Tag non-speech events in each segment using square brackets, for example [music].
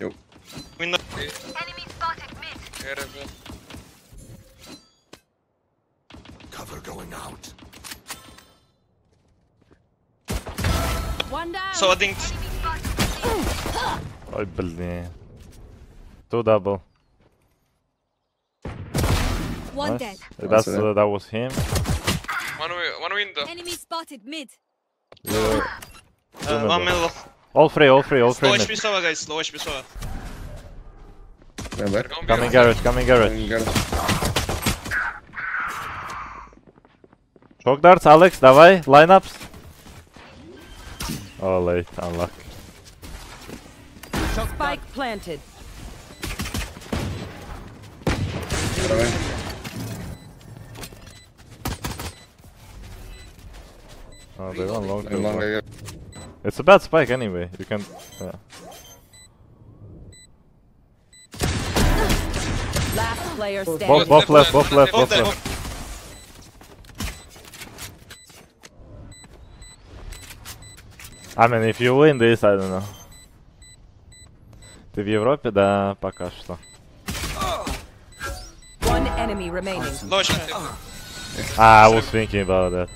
Yo. Window. Enemy spotted mid. Garage. Cover going out. One down. So I think Enemy spotted Ой, блин. Two double. One Nice. dead. That's, Nice, uh, that was him. one wi- one window. Enemy spotted mid. Yeah. Uh, one middle. All free, all free, all Slow free. HP mid. Sova guys, slow HP Sova. Vem där. Don't be Coming wrong. garage, coming garage. En garage. Shock darts, Alex, давай, lineups. Oh, late, unluck. Spike planted. Andra vägen. Oh, they won long En too. lång but- garage. It's a bad spike anyway. You can. Yeah. Last player standing. Both, both left, both left, Both both left. left. I mean, if you win this, I don't know. Ты в Европе, да, пока что. One enemy remaining. Low HP. Ah, I was thinking about that.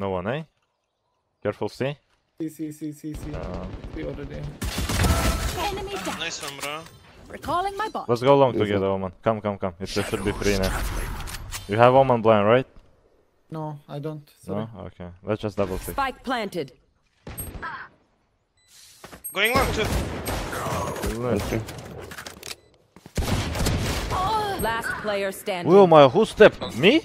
No one, eh? Careful, C. See, see, see, see, see. Uh, We already. Enemy down. Nice one, bro. Recalling my bot. let's go long Yes, together, sir. Omen. Come, come, come. It should be free now. You have Omen blind, right? No, I don't. Sorry. No? Okay. Let's just double click. Spike planted. Going long too. Okay. Last player standing. Will my who stepped? Me?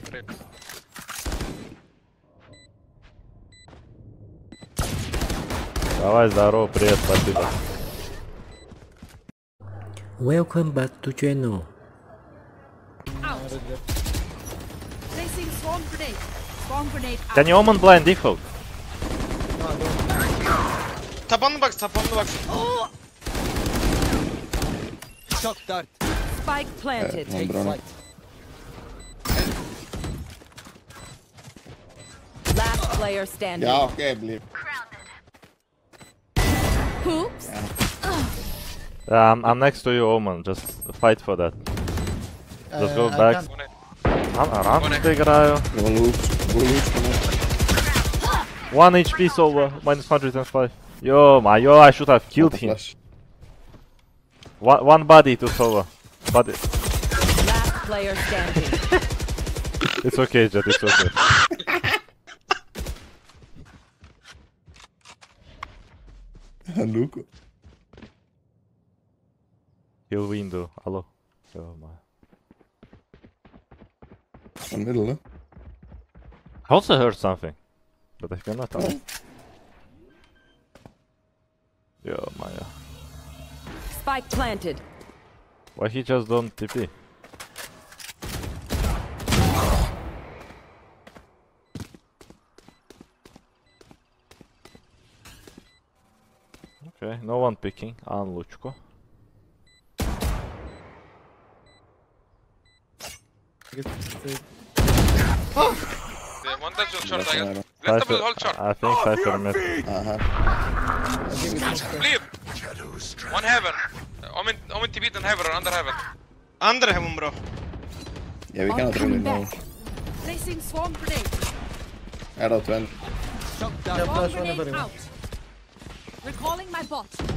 Давай, здорово, привет, спасибо. Welcome back to channel. Out. Placing swarm grenade. Swarm grenade out. Can you Oman blind default? No, I don't. Tap on the box, tap on the box. Spike planted. Någon bra nu. Last player standing. Ja, okej, blir... Yeah. Um, I'm next to you, Omen. Just fight for that. Uh, Just go uh, I back. Run, run, ty grają. One HP solo, minus 105. Yo, my yo, I should have killed him. One, one body to solo. Body. Last player standing. [laughs] it's okay, Jett, it's okay. [laughs] Han Luko. Kill window. Hello. Oh my. One middle, no? I also heard something. But I cannot tell. Yo, my. uh, Spike planted. Why he just don't TP? Okay, no one picking. On Luchko. Yeah, one touch on short, I guess. Let's double hold short. I think Cypher mid. Aha. Leave. One heaven. Om in, om in heaven or under heaven. Under heaven, bro. Ja, vi kan Bot inte coming rulla in back. Placing swarm grenade. Är det åt vän? Yeah, Swarm grenade whenever you want. out. Recalling my bot.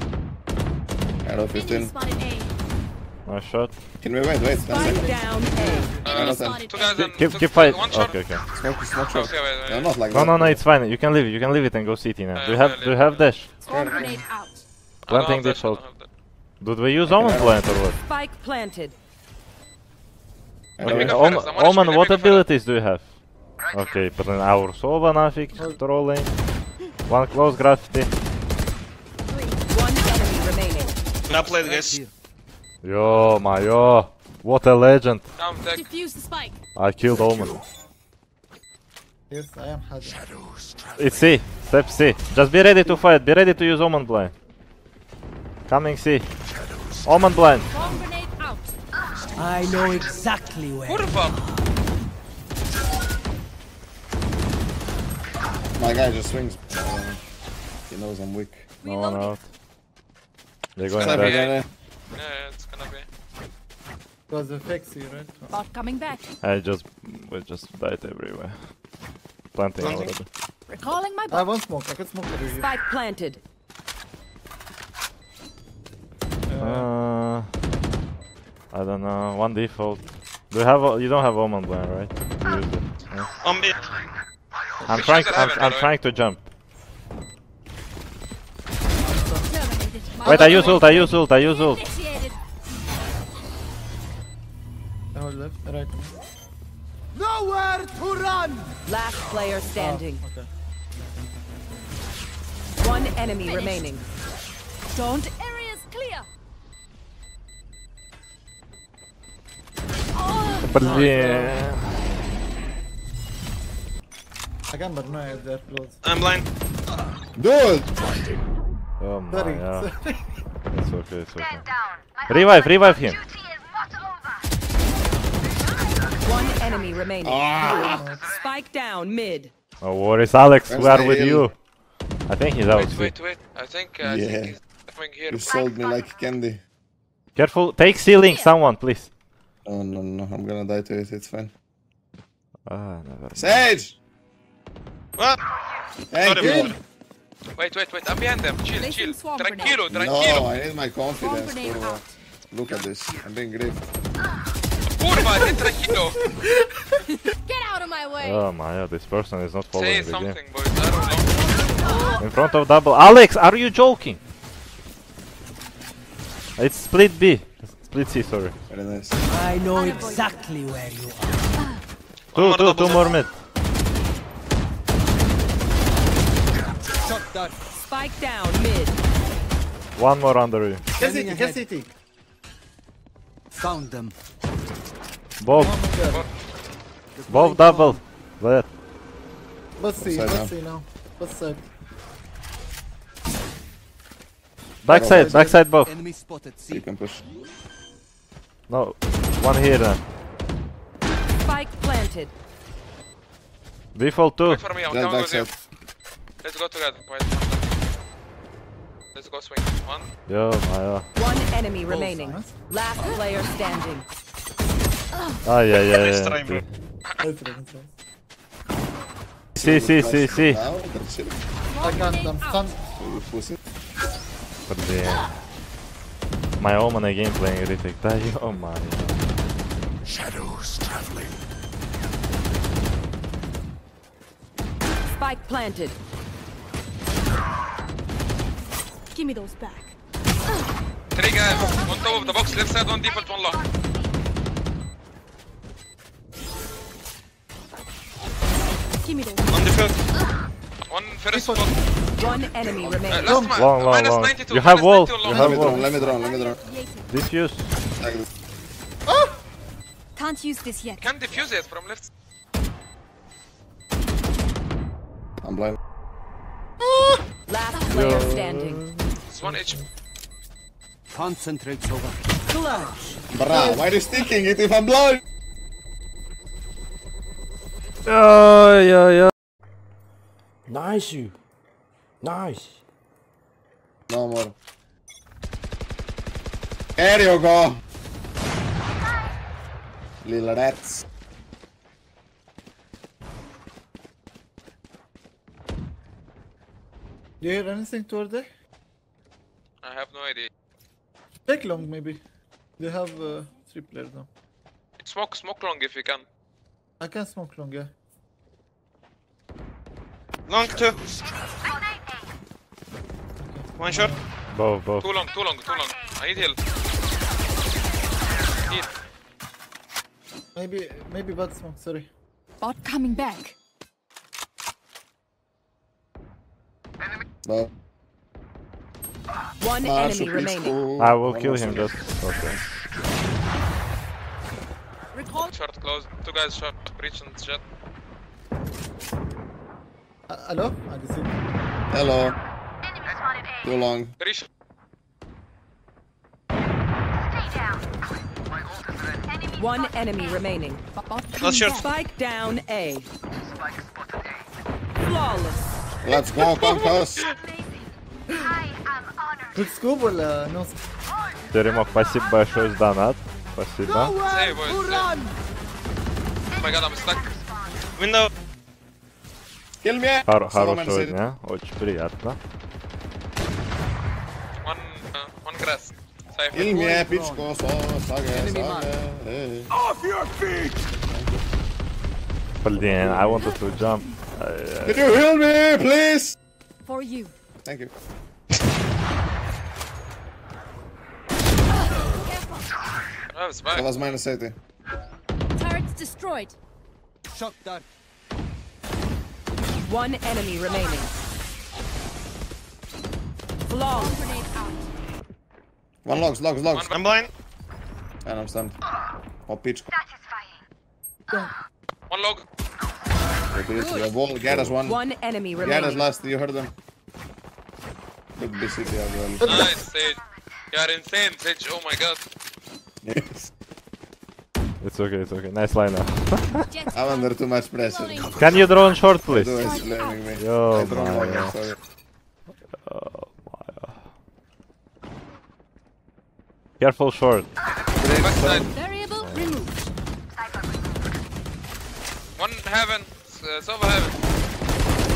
Är det åt Enemy 15? spotted A. Nice shot. Can we wait, wait, ten Spike seconds. down A. Enemy Uh, spotted Two A. guys and Keep, two- keep fight. One short. Okay, okay. Smoke is not short. Okay, wait, wait. Yeah, not like No, that. no, no, it's fine. You can leave it. You can leave it and go CT now. Do you have, do you have dash? Swarm grenade out. I don't Planting have that, this I don't hold. have that. Did we use Omen plant or what? Spike planted. Är Maybe det- go Om, first, I wanna Omen, shoot what maybe abilities do you have? Okay, but an hour Sova нафиг, trolling. One close graffiti. remaining. Well played, guys. Yo, my yo. What a legend. I'm dead. Defuse the spike. I killed Omen. Yes, I am Hadi. It's C. Step C. Just be ready to fight. Be ready to use Omen blind. Coming C. Omen blind. Swarm grenade out. I know exactly where. Kurwa! My guy just swings. He knows I'm weak. No one Reloading. out. They're going Sniper back. Yeah, yeah, it's gonna be. It was a fake C, right? Bot coming back. I just we just died everywhere. Planting Planting. already. Recalling my I bot. won't smoke. I can smoke over here. Spike planted. Uh, I don't know. One default. Do you have? A, you don't have Omen blind, right? You use it. no? On me. I'm We trying. I'm, have I'm trying to jump. Wait, I use ult. I use ult. I use ult. Initiated. I hold left, right. Nowhere to run! Last player standing. Okay. One enemy remaining. Don't. Areas clear. Блин. I can, but no, they're close. I'm blind. Dude! Oh my Sorry. god. sorry. It's okay. It's okay. Revive. Revive him. One enemy remaining. Ah! Spike down mid. No worries, Alex. Where's We are with heal? you. I think he's out. Wait, wait, wait. I think, uh, I Yeah. think he's coming here. You sold me like candy. Careful. Take ceiling, someone, please. Oh no, no, I'm gonna die to it, it's fine. Ah, never. Sage! What? Thank Sorry, you! bro. Wait, wait, wait. I'm behind them. Chill, Placing chill. swamp Tranquilo, No. I need my confidence, grenade kurwa. Look at this, I'm being gripped. Kurva, I said tranquilo. Get out of my way. Oh my god, this person is not Say following the game. something, boys. I don't know. In front of double. Alex, are you joking? It's split B. Split C, sorry. Very nice. I know exactly where you are. Two, more two, double two more mid. Shot done. Spike down mid. One more under you. Get Scanning CT, get. CT. Found them. Both, both double. Let. Let's see, Upside let's down. see now. Let's see. Backside, backside both. Enemy spotted. You can push. No, one here then. Spike planted. Default two. Wait for me. I'm coming with you. Let's go together. Wait. Let's go swing. One. Yo, my god. One enemy remaining. nice. Last player standing. Ah, yeah, yeah, Nice yeah. try, bro. Let's see, let's see. See, see, see, see. Now, that's it. I can't, I'm stunned. You pussy. Блин. My omen again playing Ritik. Да ё моё. Shadows traveling. Spike planted. Give me those back. Three guys. On top of the box. Left side, one default, one lock. Give me those. On the first. One first spot. One enemy Uh, last man. Long, long, long. 92. You have minus wall. You have wall. let me drone, let me drone. Created. Diffuse. Like. Can't use this yet. Can't defuse it from left. I'm blind. Last player standing. It's one HP. Concentrate, Sova. Clutch. Bra, why are you sticking it if I'm blind? Oh, yeah, yeah. Nice you. Nice. No more. There you go. Little rats. Do you hear anything toward there? I have no idea. Take long, maybe. They have uh, three players now. Smoke, smoke long if you can. I can smoke long, yeah. Long two. One shot. Both, both. Too long, too long, too long. I need heal. Heal. Maybe, maybe bad smoke, sorry. Bot coming back. No. One Ah, enemy remaining. cool. I will kill him second. just. Okay. Recall. Short close. Two guys short. Breach and Jett. Uh, hello? I can see. Hello. Too long. Breach. One enemy remaining. Bot Not coming sure. Spike down A. Flawless. Let's go, Conquest. Тут скубль, ну... Теремок, спасибо большое за донат. Спасибо. Хор хорошего дня, очень приятно. Ilmiä pitsko! Блин, I wanted to jump. Э, Can you heal me, please? For you. Thank you. Oh, it's back. That was minus 80. Turrets destroyed. Shock dart. One enemy remaining. Flawless. Grenade out. One logs, logs, logs. I'm blind. And I'm stunned. Oh, pičko. One log. It is the wall. Garage one. One enemy Garage remaining. last, you heard them. Good BCT as well. Nice, Sage. You are insane, Sage. Oh my god. Yes. it's okay, it's okay. Nice line Jett [laughs] I'm under too much pressure. Can you drone short, please? Do is blaming me. Yo, I don't my. I'm sorry. Careful short. Backside. Variable removed. One heaven. Uh, Sova heaven.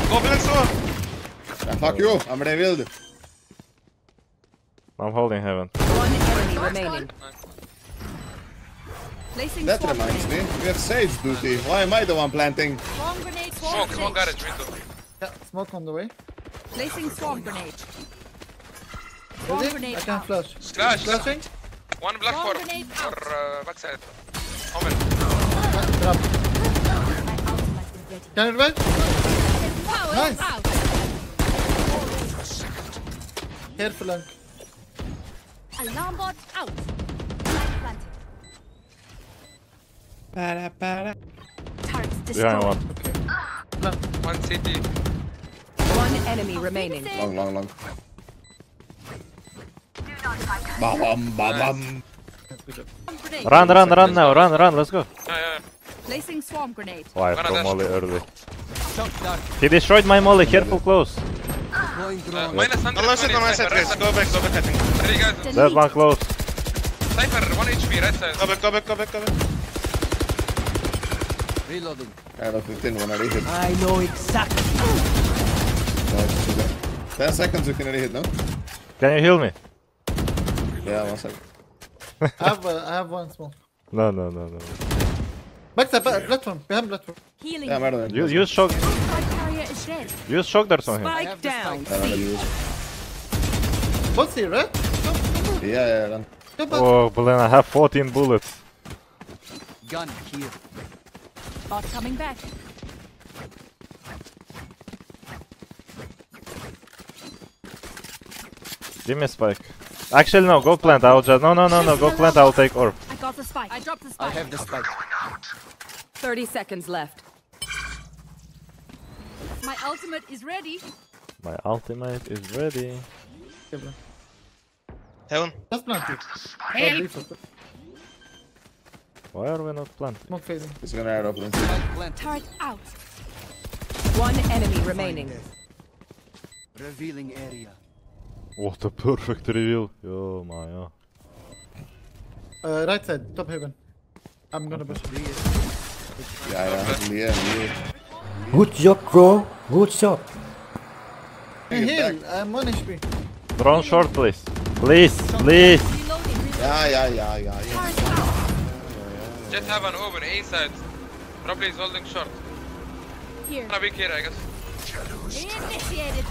Goblin Sova. Yeah, fuck you, I'm revealed. I'm holding heaven. One enemy remaining. Placing That reminds me, we have Sage duty. Why am I the one planting? Swarm grenade. Swarm Smoke, smoke grenade. garage window. Yeah, smoke on the way. Placing swarm grenade. Swarm Ready? grenade I can out. flash. Splash. Flashing? One black Bomb for, grenade for uh, backside. Omen. Drop. My ultimate is ready. Can you revive? Nice. Careful, Lunk. Alarm bot out. Light planted. Turrets Behind destroyed. one. One city. One enemy remaining. Long, long, long. Ba bam, ba bam. Swarm grenade. Run, run, run now, run, run, let's go. Yeah, yeah. Placing swarm grenade. Why I throw molly early? He destroyed my molly, careful close. Deploying Uh, drone. minus 100. Unless it on my. Go back, go back, I think. Three guys. That one close. Cypher, 1 HP, right side. Go back, go back, go back, go back. Reloading. Kind of 15 when I rehit. I know exactly. Nice, do 10 seconds you can rehit, no? Can you heal me? Yeah, one second. I have, uh, I have one small. No, no, no, no. Backside, back, platform. Behind platform. Healing. Yeah, murder. Use, use shock, use shock darts on him. Spike down. I don't know use. Both here, right? Yeah, yeah, run. Go back. Oh, блин, I have 14 bullets. Gun here. Bot coming back. Give me a spike. Actually, no, go plant. I'll just. No, no, no, no, go plant. I'll take orb. I got the spike. I dropped the I spike. have the spike. 30 seconds left. My ultimate is ready. My ultimate is ready. Heaven. Just plant it. Or default. Why are we not planting? Smoke fading. He's gonna air up and Spike planted. Turret out. One enemy remaining. Revealing area. What a perfect reveal. Yo, my. Oh. Uh, right side, top heaven. I'm gonna push. Yeah, yeah, yeah, yeah. Good job, bro. Good job. Hey, heal. I'm 1 HP. Drone short, please. Please, please. Reloading. Reloading. Yeah, yeah, yeah, yeah, yeah. Turret out. Jett heaven open, A side. Probably is holding short. Here. Gonna be here, I guess. Initiated.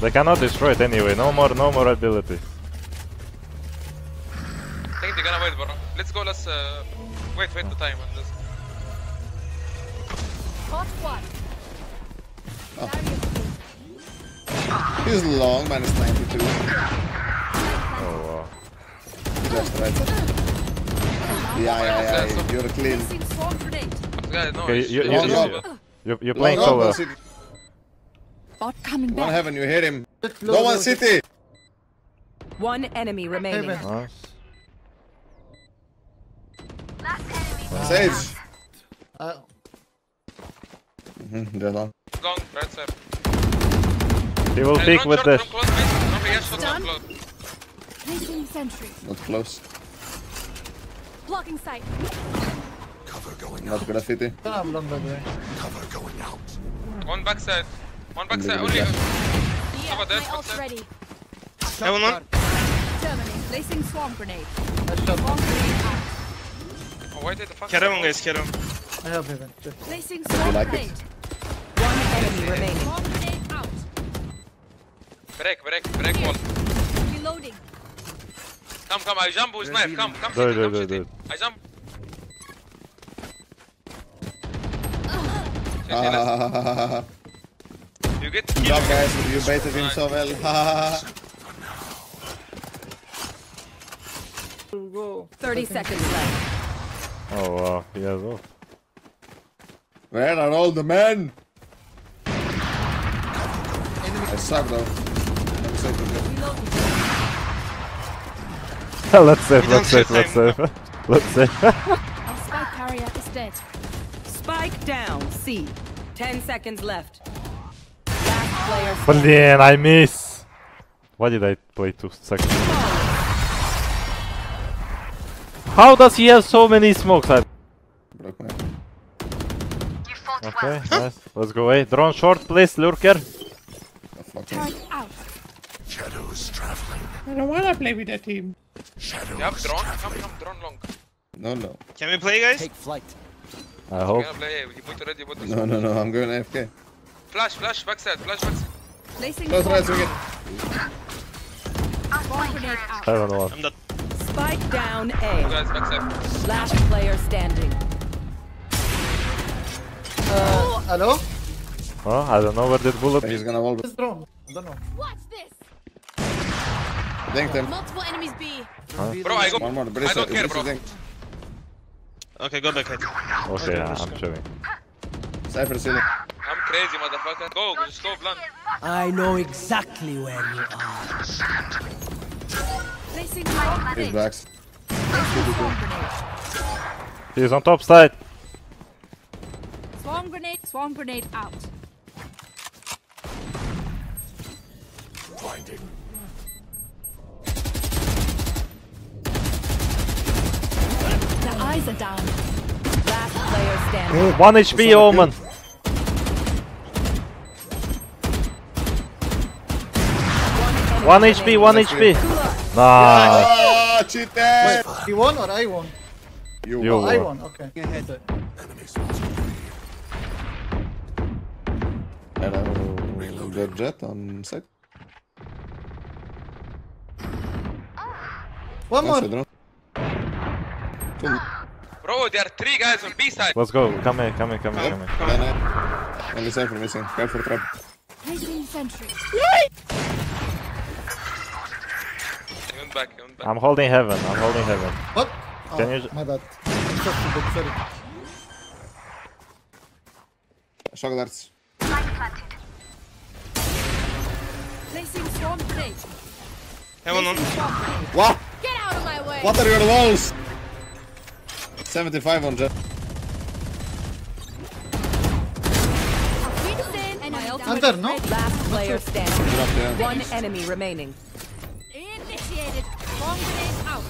They cannot destroy it anyway. No more, no more ability. I think they're gonna wait, bro. Let's go, let's uh, wait, wait the time on this. Bot one. Oh. He's long, minus 92. Oh wow. Just right. Oh, yeah, yeah, yeah, you're clean. Placing swarm grenade. Guys, no, Okay, it's- you, you, it's you, Long you, just- up. you, you're playing up, solo. one city. Bot coming One heaven, you hit him. No one city. One enemy remaining. Heaven. Nice. Sage. Mhm, They're long. Long, right side. He will peek with this. close, please. Drone yes, short from Done. close. Sentry. Not close. Blocking sight. Cover going Not out. graffiti. Don't have long by the way. Cover going out. One backside. One backside. Only Only. with Yeah, Cover this, my ult's backside. ready. Heaven one. Terminate. Placing swarm grenade. Nice. Swarm grenade out. Oh, why did the fuck? Carry one guys, carry one. I have heaven. Just Placing swarm grenade. One enemy remaining. Swarm grenade out. Break, break, break wall. Reloading. Come, come, I jump with knife. Come, come, Do city, it, come, city. I jump. Ah, [laughs] You get Good job guys, you baited him so well. go. [laughs] 30 seconds left. Oh wow, he has ult. Where are all the men? suck though. I'm [laughs] so good. let's save, We [laughs] let's don't save, let's shoot save. let's save. Our spike carrier is dead. Spike down. C. 10 seconds left. Last player standing. Блин, I miss. Why did I play two seconds? How does he have so many smokes? I... Broke my Okay, nice. Let's go A. Drone short, please, lurker. fuck me. Turret out. Shadows traveling. I don't wanna play with that team. Shadows You have drone? Come, traveling. come, drone long. No, no. Can we play guys? Take flight. I hope. play. You already. No, no, no, I'm going AFK. Flash, flash, backside, flash, backside. Placing Close swarm right, again. swarm grenade out. Heaven one. I'm dead. Spike down You A. guys, backside. Last player standing. Uh, hello? Oh, I don't know where did bullet He's gonna wall. This drone. I don't know. Watch this. Dinked him. Multiple enemies B. Bro, I go. One more. I Brisa, don't care, bro. Brisa dinked. Okay, go back head. Okay, yeah, I'm chilling. Cypher ceiling. I'm crazy, motherfucker. Go, just go blunt. I know exactly where you are. Placing swarm His grenade. backs. Placing swarm grenade. He's on top side. Swarm grenade. Swarm grenade out. Blinding. The eyes are down. Last player standing. 1 HP, Omen. One HP, one HP. Nice. Ah, cheated! He won or I won? You You won. I won. won, okay. Ahead. Enemy spotted. Hello. The Jett on site. One more. Bro, there are three guys on B side. Let's go. Come here, come here, come here, come here. Then I... Only Cypher missing. Careful trap. Placing sentry. He went back, went back. I'm holding heaven. I'm holding heaven. What? Can oh, you- My bad. I'm so stupid, sorry. Shock darts. Placing swarm grenade. Heaven one. Placing swarm grenade. What? Get out of my way. What are your walls? 75 on Jett. My Under, no? Last player standing. Drop there. One enemy remaining. initiated. Swarm grenade out.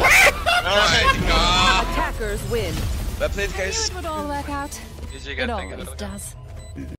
[laughs] Oh my god. Attackers win. Well played guys. It would all work out. It always does.